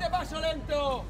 De paso lento.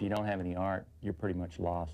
If you don't have any art, you're pretty much lost.